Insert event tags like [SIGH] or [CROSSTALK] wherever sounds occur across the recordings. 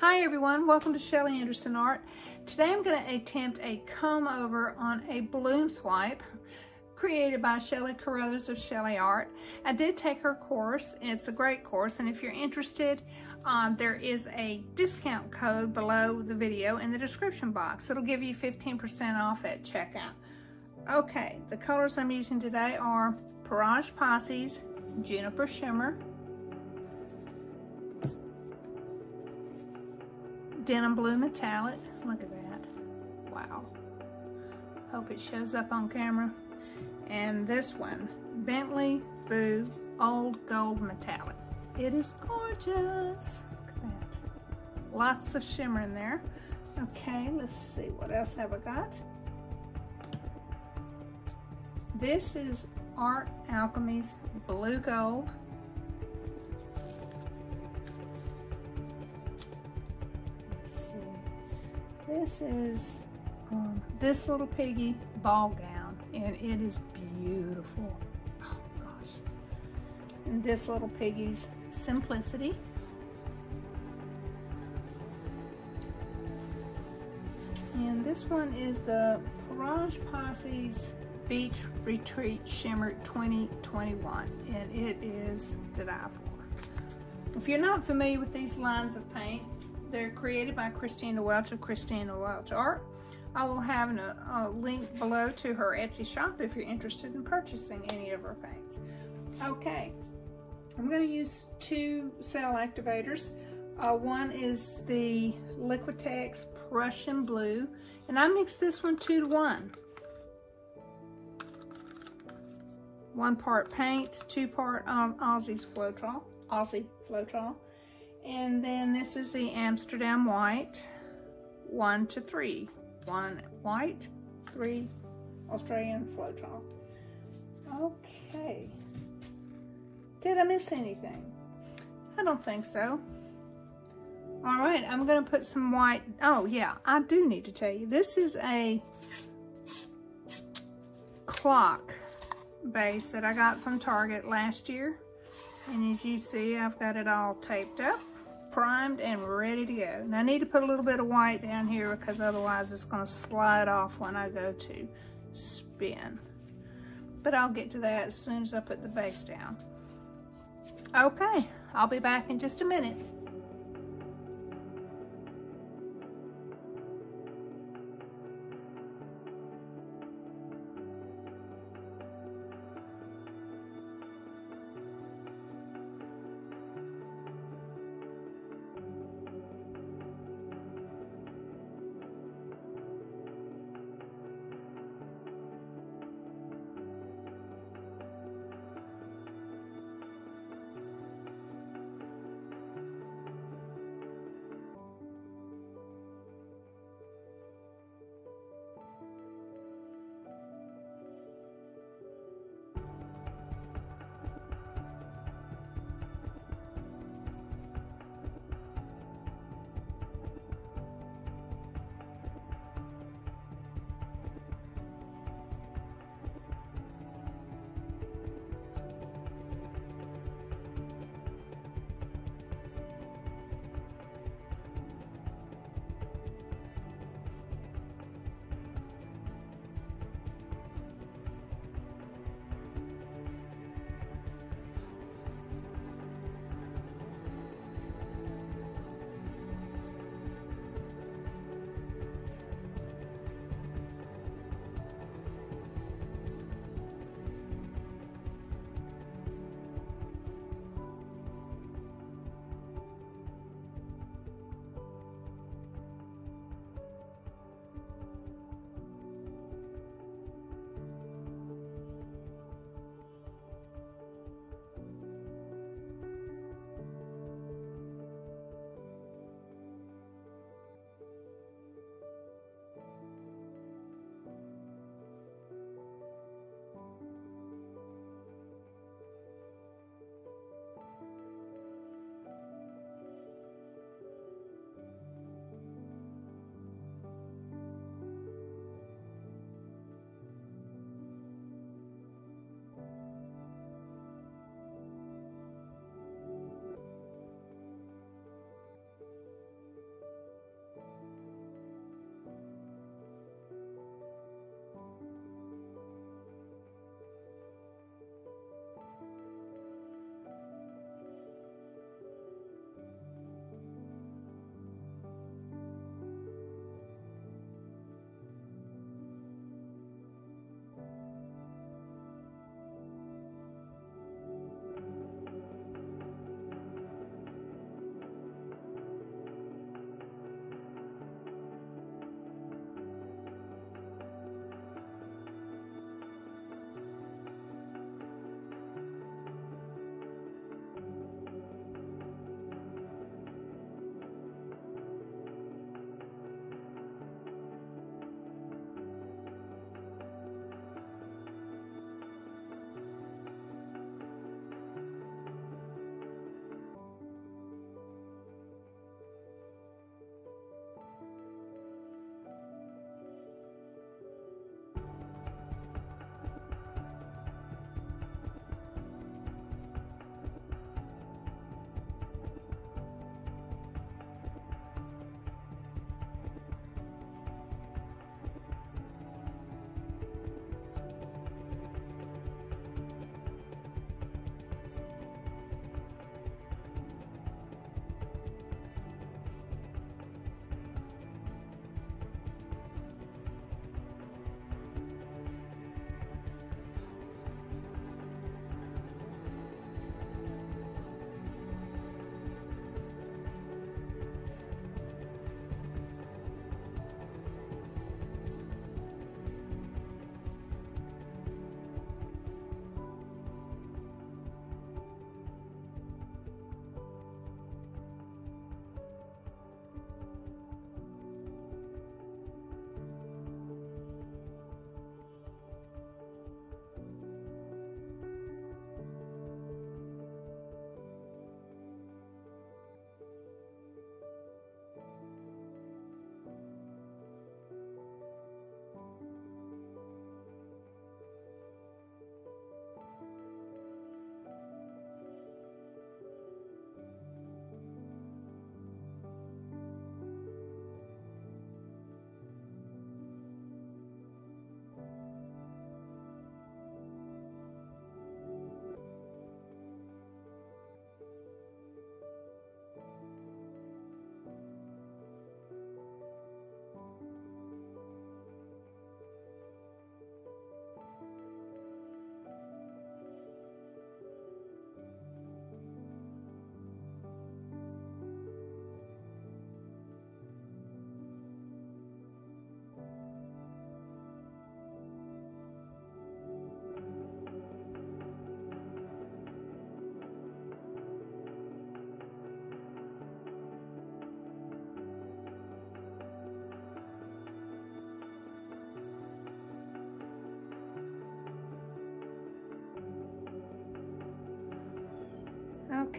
Hi everyone, welcome to Shelli Anderson Art. Today I'm going to attempt a comb over on a bloom swipe created by Shelee Carruthers of Shelee Art. I did take her course, it's a great course, and if you're interested, um, there is a discount code below the video in the description box. It'll give you 15% off at checkout. Okay, the colors I'm using today are Pour'age Posse's Juniper Shimmer, denim blue metallic. Look at that. Wow. Hope it shows up on camera. And this one, Bentley Boo Old Gold Metallic. It is gorgeous. Look at that. Lots of shimmer in there. Okay, let's see. What else have I got? This is Art Alchemy's Blue Gold. This is um, this little piggy ball gown, and it is beautiful. Oh gosh. And this little piggy's simplicity. And this one is the Pour'age Posse's Beach Retreat Shimmer 2021, and it is to die for. If you're not familiar with these lines of paint, they're created by Christina Welch of Christina Welch Art. I will have a, a link below to her Etsy shop if you're interested in purchasing any of her paints. Okay, I'm going to use two cell activators. Uh, one is the Liquitex Prussian Blue, and I mix this one two to one. One part paint, two part um, Aussie's Floetrol, Aussie Floetrol. And then this is the Amsterdam White, one to three. One white, three Australian Floetrol. Okay. Did I miss anything? I don't think so. All right, I'm gonna put some white. Oh yeah, I do need to tell you, this is a clock base that I got from Target last year. And as you see, I've got it all taped up primed and ready to go. Now I need to put a little bit of white down here because otherwise it's going to slide off when I go to spin. But I'll get to that as soon as I put the base down. Okay, I'll be back in just a minute.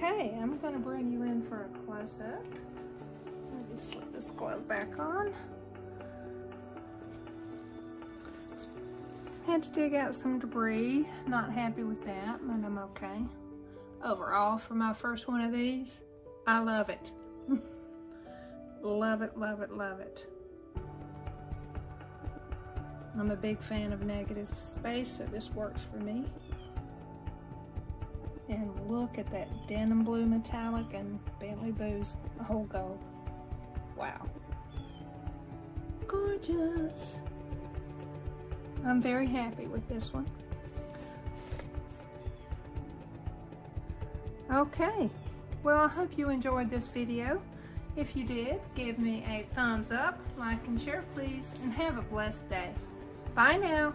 Okay, I'm gonna bring you in for a close-up. Let me slip this glove back on. Had to dig out some debris. Not happy with that, but I'm okay. Overall, for my first one of these, I love it. [LAUGHS] love it, love it, love it. I'm a big fan of negative space, so this works for me. And look at that denim blue metallic and Bentley Boo's, a whole gold. Wow. Gorgeous. I'm very happy with this one. Okay, well I hope you enjoyed this video. If you did, give me a thumbs up, like and share please, and have a blessed day. Bye now.